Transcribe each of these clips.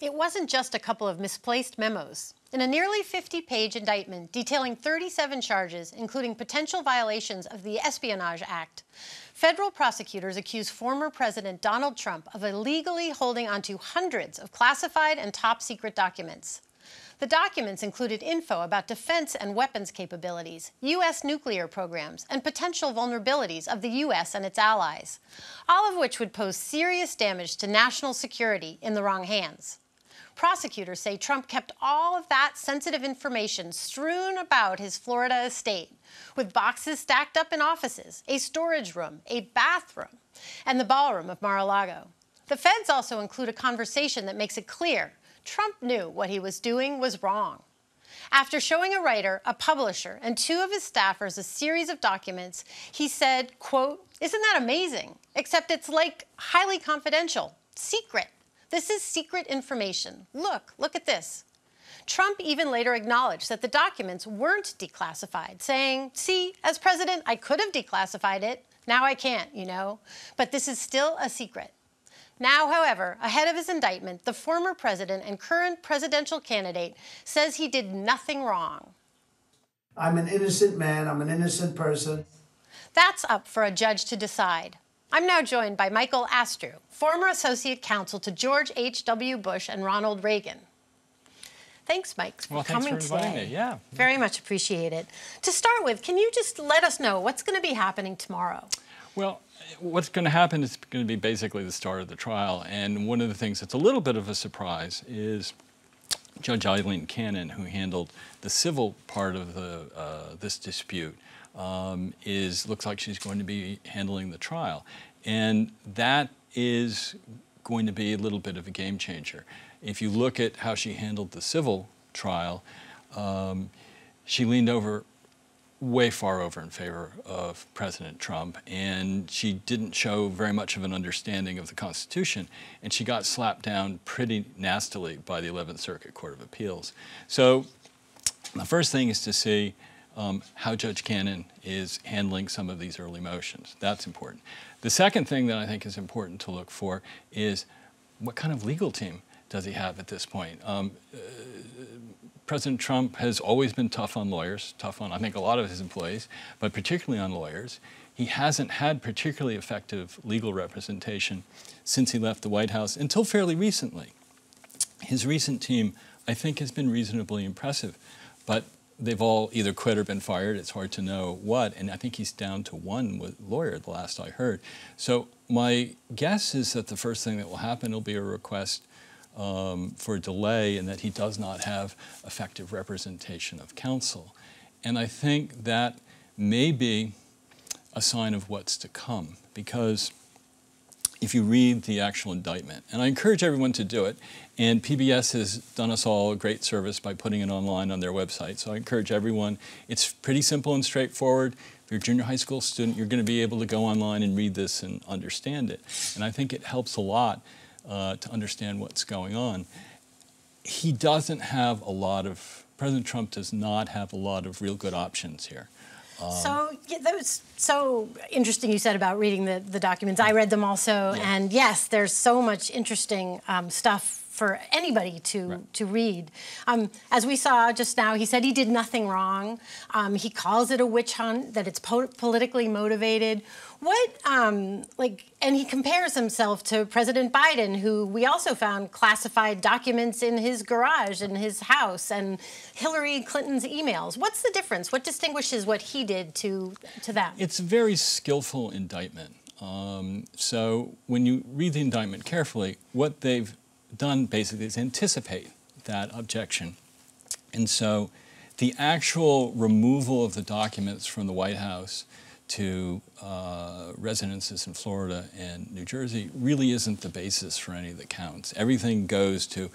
It wasn't just a couple of misplaced memos. In a nearly 50 page indictment detailing 37 charges, including potential violations of the Espionage Act, federal prosecutors accuse former President Donald Trump of illegally holding onto hundreds of classified and top secret documents. The documents included info about defense and weapons capabilities, U.S. nuclear programs, and potential vulnerabilities of the U.S. and its allies, all of which would pose serious damage to national security in the wrong hands. Prosecutors say Trump kept all of that sensitive information strewn about his Florida estate, with boxes stacked up in offices, a storage room, a bathroom, and the ballroom of Mar-a-Lago. The feds also include a conversation that makes it clear Trump knew what he was doing was wrong. After showing a writer, a publisher, and two of his staffers a series of documents, he said, quote, isn't that amazing? Except it's like highly confidential, secret. This is secret information. Look, look at this. Trump even later acknowledged that the documents weren't declassified, saying, see, as president, I could have declassified it. Now I can't, you know. But this is still a secret. Now, however, ahead of his indictment, the former president and current presidential candidate says he did nothing wrong. I'm an innocent man. I'm an innocent person. That's up for a judge to decide. I'm now joined by Michael Astrue, former associate counsel to George H.W. Bush and Ronald Reagan. Thanks, Mike, for well, coming for today. Me. Yeah. Very much appreciate it. To start with, can you just let us know what's going to be happening tomorrow? Well, what's going to happen is going to be basically the start of the trial. And one of the things that's a little bit of a surprise is Judge Aileen Cannon, who handled the civil part of the, uh, this dispute, um, is looks like she's going to be handling the trial. And that is going to be a little bit of a game changer. If you look at how she handled the civil trial, um, she leaned over way far over in favor of President Trump, and she didn't show very much of an understanding of the Constitution, and she got slapped down pretty nastily by the 11th Circuit Court of Appeals. So the first thing is to see um, how Judge Cannon is handling some of these early motions. That's important. The second thing that I think is important to look for is what kind of legal team does he have at this point? Um, uh, President Trump has always been tough on lawyers, tough on, I think, a lot of his employees, but particularly on lawyers. He hasn't had particularly effective legal representation since he left the White House until fairly recently. His recent team, I think, has been reasonably impressive, but they've all either quit or been fired. It's hard to know what, and I think he's down to one lawyer, the last I heard. So my guess is that the first thing that will happen will be a request um, for delay and that he does not have effective representation of counsel. And I think that may be a sign of what's to come because if you read the actual indictment, and I encourage everyone to do it, and PBS has done us all a great service by putting it online on their website. So I encourage everyone. It's pretty simple and straightforward. If you're a junior high school student, you're going to be able to go online and read this and understand it. And I think it helps a lot uh, to understand what's going on. He doesn't have a lot of, President Trump does not have a lot of real good options here. Um, so yeah, that was so interesting you said about reading the, the documents. I read them also, yeah. and yes, there's so much interesting um, stuff for anybody to right. to read. Um, as we saw just now, he said he did nothing wrong. Um, he calls it a witch hunt, that it's po politically motivated. What um, like, and he compares himself to President Biden, who we also found classified documents in his garage in his house, and Hillary Clinton's emails. What's the difference? What distinguishes what he did to to that? It's a very skillful indictment. Um, so when you read the indictment carefully, what they've done basically is anticipate that objection. And so the actual removal of the documents from the White House to uh, residences in Florida and New Jersey really isn't the basis for any that counts. Everything goes to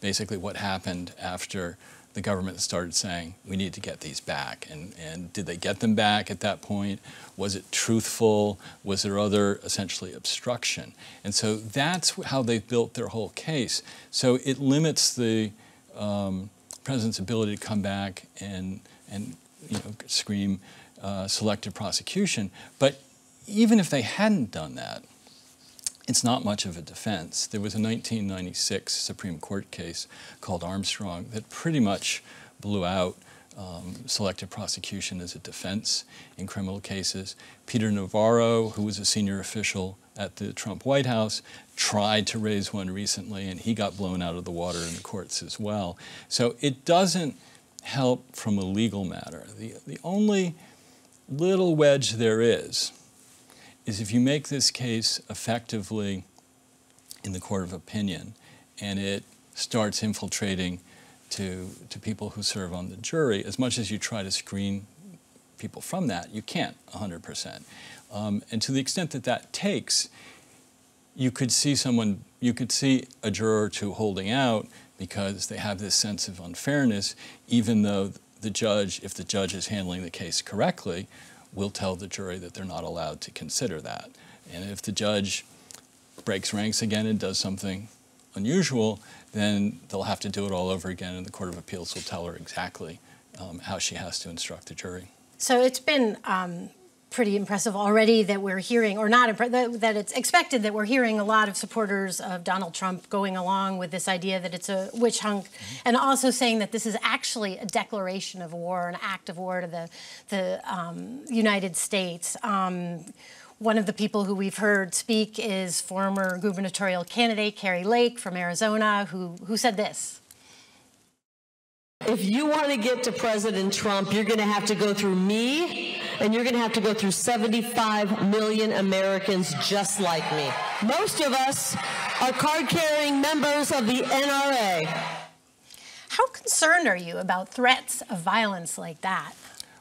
basically what happened after the government started saying, we need to get these back. And, and did they get them back at that point? Was it truthful? Was there other essentially obstruction? And so that's how they've built their whole case. So it limits the um, president's ability to come back and, and you know, scream uh, selective prosecution. But even if they hadn't done that, it's not much of a defense. There was a 1996 Supreme Court case called Armstrong that pretty much blew out um, selective prosecution as a defense in criminal cases. Peter Navarro, who was a senior official at the Trump White House, tried to raise one recently, and he got blown out of the water in the courts as well. So it doesn't help from a legal matter. The, the only little wedge there is is if you make this case effectively in the court of opinion and it starts infiltrating to, to people who serve on the jury, as much as you try to screen people from that, you can't 100%. Um, and to the extent that that takes, you could see someone, you could see a juror or two holding out because they have this sense of unfairness, even though the judge, if the judge is handling the case correctly, will tell the jury that they're not allowed to consider that. And if the judge breaks ranks again and does something unusual, then they'll have to do it all over again, and the Court of Appeals will tell her exactly um, how she has to instruct the jury. So it's been um, pretty impressive already that we're hearing, or not, that it's expected that we're hearing a lot of supporters of Donald Trump going along with this idea that it's a witch hunt, mm-hmm. and also saying that this is actually a declaration of war, an act of war to the, the um, United States. Um, one of the people who we've heard speak is former gubernatorial candidate Kari Lake from Arizona, who, who said this. If you want to get to President Trump, you're going to have to go through me, and you're going to have to go through 75 million Americans just like me. Most of us are card carrying members of the NRA. How concerned are you about threats of violence like that?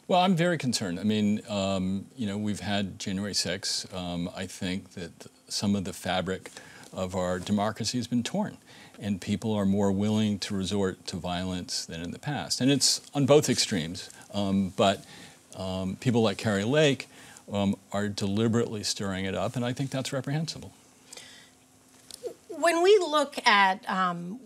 Well, I'm very concerned. I mean, um, you know, we've had January 6th. Um, I think that some of the fabric of our democracy has been torn, and people are more willing to resort to violence than in the past. And it's on both extremes. Um, but um, people like Kari Lake um, are deliberately stirring it up, and I think that's reprehensible. When we look at um,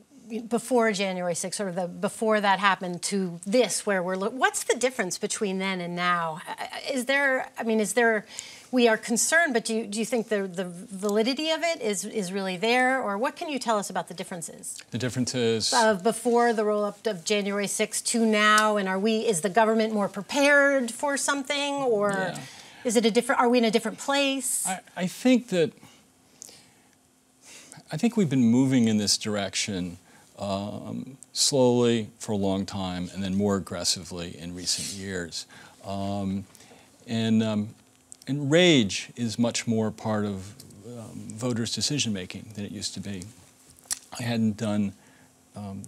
before January 6th, or the before that happened to this, where we're what's the difference between then and now? Is there? I mean, is there? We are concerned, but do you, do you think the, the validity of it is, is really there, or what can you tell us about the differences? The differences of before the roll up of January 6th to now, and are we? Is the government more prepared for something, or yeah. is it a different? Are we in a different place? I, I think that. I think we've been moving in this direction um, slowly for a long time and then more aggressively in recent years. Um, and, um, and rage is much more part of um, voters' decision making than it used to be. I hadn't done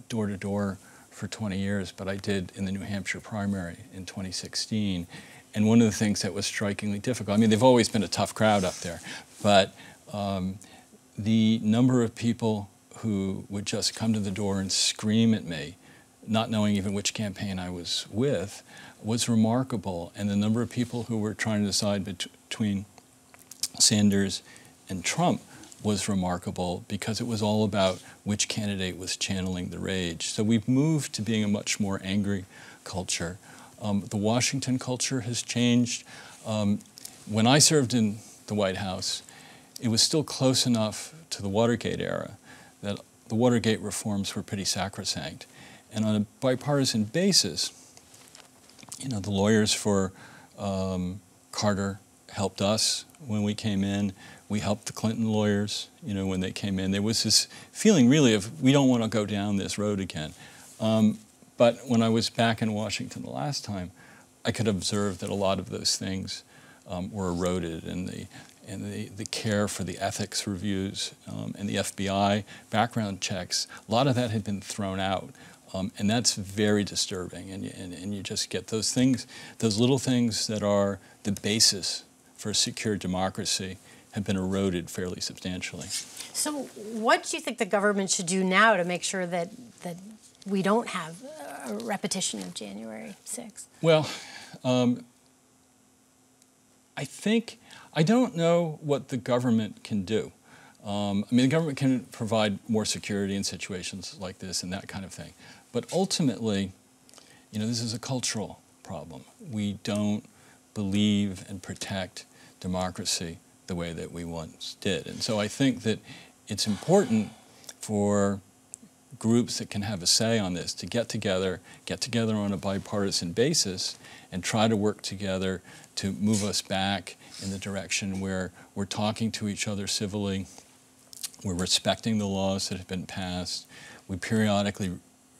door to door for 20 years, but I did in the New Hampshire primary in 2016. And one of the things that was strikingly difficult, I mean, they've always been a tough crowd up there, but um, the number of people who would just come to the door and scream at me, not knowing even which campaign I was with, was remarkable. And the number of people who were trying to decide bet between Sanders and Trump was remarkable because it was all about which candidate was channeling the rage. So we've moved to being a much more angry culture. Um, the Washington culture has changed. Um, when I served in the White House, it was still close enough to the Watergate era that the Watergate reforms were pretty sacrosanct. And on a bipartisan basis, you know, the lawyers for um, Carter helped us when we came in. We helped the Clinton lawyers, you know, when they came in. There was this feeling really of we don't want to go down this road again. Um, but when I was back in Washington the last time, I could observe that a lot of those things um, were eroded and the, and the, the care for the ethics reviews um, and the FBI background checks, a lot of that had been thrown out. Um, and that's very disturbing. And you, and, and you just get those things, those little things that are the basis for a secure democracy have been eroded fairly substantially. So, what do you think the government should do now to make sure that, that we don't have a repetition of January 6th? Well, um, I think I don't know what the government can do. Um, I mean, the government can provide more security in situations like this and that kind of thing. But ultimately, you know, this is a cultural problem. We don't believe and protect democracy the way that we once did. And so I think that it's important for groups that can have a say on this to get together, get together on a bipartisan basis, and try to work together to move us back in the direction where we're talking to each other civilly, we're respecting the laws that have been passed, we periodically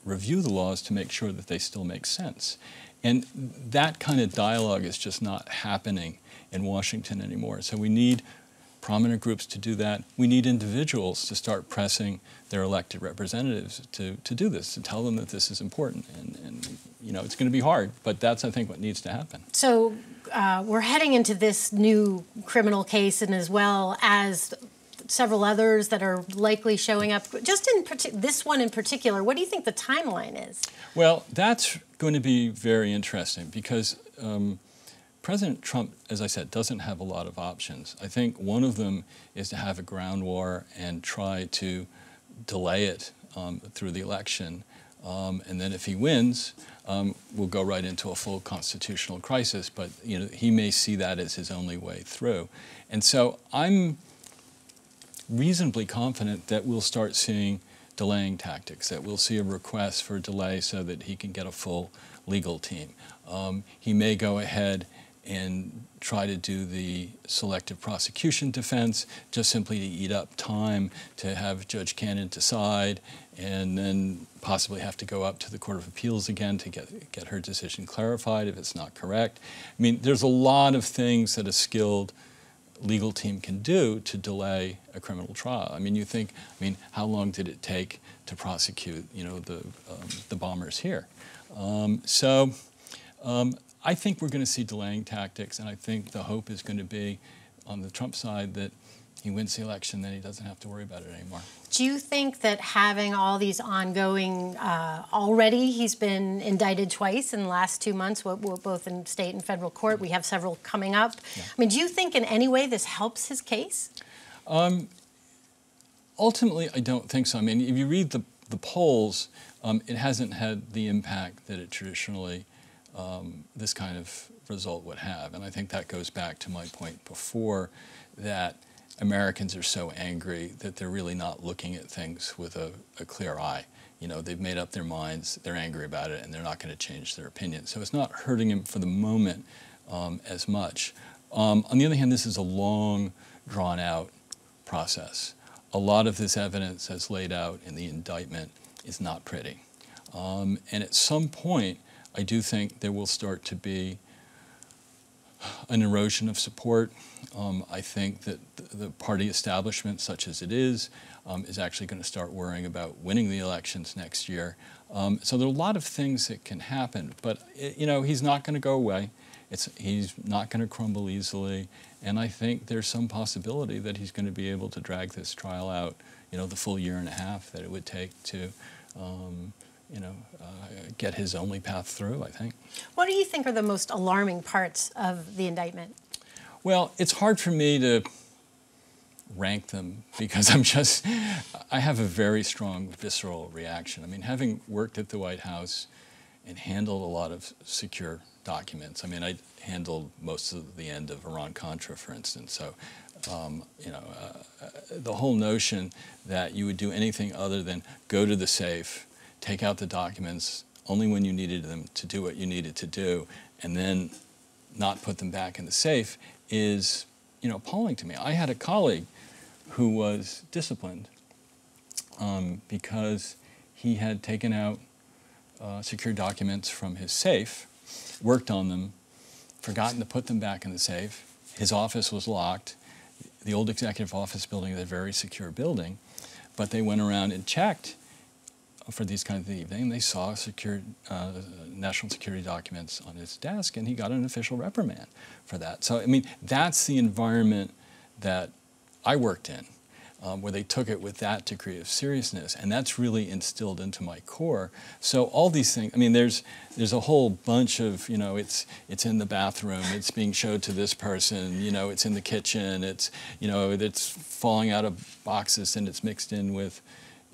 review the laws to make sure that they still make sense. And that kind of dialogue is just not happening in Washington anymore. So we need prominent groups to do that. We need individuals to start pressing their elected representatives to, to do this, to tell them that this is important. And, and you know, it's going to be hard, but that's, I think, what needs to happen. So uh, we're heading into this new criminal case, and as well as several others that are likely showing up. Just in this one in particular, what do you think the timeline is? Well, that's going to be very interesting because um, President Trump, as I said, doesn't have a lot of options. I think one of them is to have a ground war and try to delay it um, through the election. Um, and then if he wins, um, we'll go right into a full constitutional crisis. But you know, he may see that as his only way through. And so I'm reasonably confident that we'll start seeing delaying tactics, that we'll see a request for delay so that he can get a full legal team. Um, he may go ahead and try to do the selective prosecution defense just simply to eat up time to have Judge Cannon decide and then possibly have to go up to the Court of Appeals again to get, get her decision clarified if it's not correct. I mean, there's a lot of things that a skilled legal team can do to delay a criminal trial. I mean, you think, I mean, how long did it take to prosecute, you know, the, um, the bombers here? Um, so um, I think we're going to see delaying tactics, and I think the hope is going to be on the Trump side that he wins the election, then he doesn't have to worry about it anymore. Do you think that having all these ongoing, uh, already he's been indicted twice in the last two months, both in state and federal court. We have several coming up. Yeah. I mean, do you think in any way this helps his case? Um, ultimately, I don't think so. I mean, if you read the, the polls, um, it hasn't had the impact that it traditionally, um, this kind of result would have. And I think that goes back to my point before that Americans are so angry that they're really not looking at things with a, a, clear eye. You know, they've made up their minds, they're angry about it, and they're not going to change their opinion. So it's not hurting them for the moment um, as much. Um, on the other hand, this is a long, drawn out process. A lot of this evidence, as laid out in the indictment, is not pretty. Um, and at some point, I do think there will start to be an erosion of support. Um, I think that the party establishment, such as it is, um, is actually going to start worrying about winning the elections next year. Um, so there are a lot of things that can happen, but you know he's not going to go away. It's, he's not going to crumble easily, and I think there's some possibility that he's going to be able to drag this trial out, you know, the full year and a half that it would take to um, you know, uh, get his only path through, I think. What do you think are the most alarming parts of the indictment? Well, it's hard for me to rank them because I'm just, I have a very strong visceral reaction. I mean, having worked at the White House and handled a lot of secure documents, I mean, I handled most of the end of Iran-Contra, for instance, so um, you know, uh, the whole notion that you would do anything other than go to the safe, take out the documents only when you needed them to do what you needed to do, and then not put them back in the safe is, you know, appalling to me. I had a colleague who was disciplined um, because he had taken out uh, secure documents from his safe, worked on them, forgotten to put them back in the safe. His office was locked. The old executive office building is a very secure building, but they went around and checked for these kinds of things. They saw secure, uh, national security documents on his desk, and he got an official reprimand for that. So, I mean, that's the environment that I worked in, um, where they took it with that degree of seriousness, and that's really instilled into my core. So all these things, I mean, there's there's a whole bunch of, you know, it's it's in the bathroom, it's being showed to this person, you know, it's in the kitchen, it's you know, it's falling out of boxes and it's mixed in with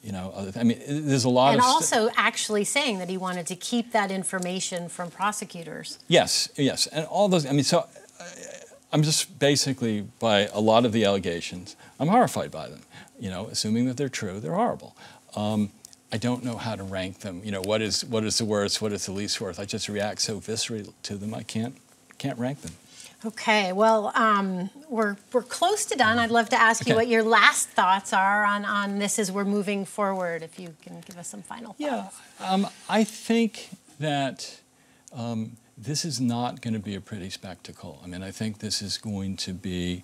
you know, other, I mean, there's a lot and of. And also actually saying that he wanted to keep that information from prosecutors. Yes, yes. And all those, I mean, so uh, I'm just basically by a lot of the allegations, I'm horrified by them. You know, assuming that they're true, they're horrible. Um, I don't know how to rank them. You know, what is what is the worst, what is the least worst? I just react so viscerally to them. I can't can't rank them. Okay, well, um, we're, we're close to done. I'd love to ask you what your last thoughts are on, on this as we're moving forward, if you can give us some final Yeah, thoughts. um, I think that um, this is not going to be a pretty spectacle. I mean, I think this is going to be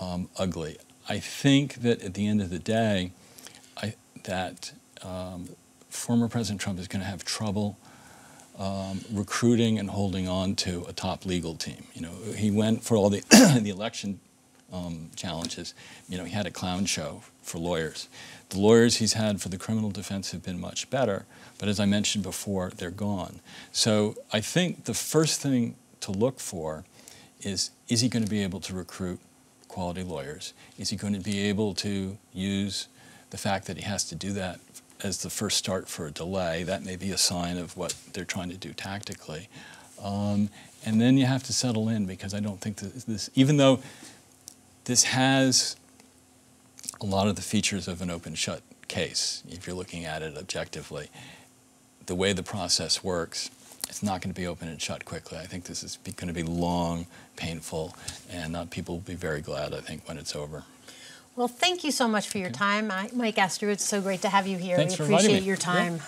um, ugly. I think that at the end of the day, I, that um, former President Trump is going to have trouble um, recruiting and holding on to a top legal team. You know, he went for all the the election um, challenges. You know, he had a clown show for lawyers. The lawyers he's had for the criminal defense have been much better, but as I mentioned before, they're gone. So I think the first thing to look for is is he going to be able to recruit quality lawyers? Is he going to be able to use the fact that he has to do that as the first start for a delay? That may be a sign of what they're trying to do tactically. Um, and then you have to settle in because I don't think that this, even though this has a lot of the features of an open shut case, if you're looking at it objectively, the way the process works, it's not going to be open and shut quickly. I think this is going to be long, painful, and not people will be very glad, I think, when it's over. Well, thank you so much for your time. I, Mike Astrue, it's so great to have you here. Thanks we appreciate me. your Yeah. time.